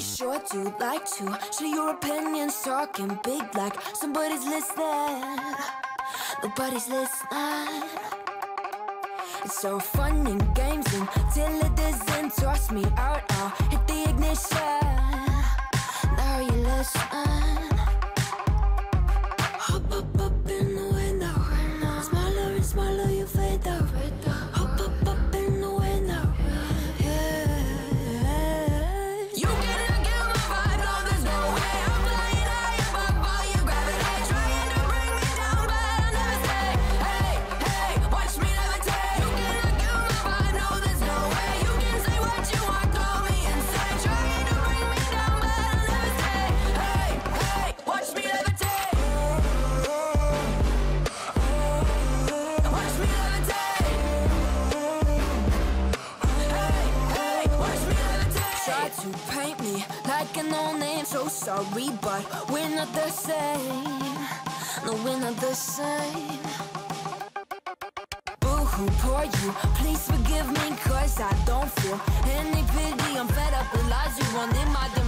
sure do like to share your opinions, talking big like somebody's listening. Nobody's listening. It's so fun and games until it doesn't toss me out. I'll hit the ignition. Now you listen. Hop up up in the window. Smaller and smaller you fade out. Try to paint me like an old name, so sorry, but we're not the same. No, we're not the same. Boo-hoo, poor you, please forgive me, cause I don't feel any pity. I'm fed up with lies, you wanted my demise,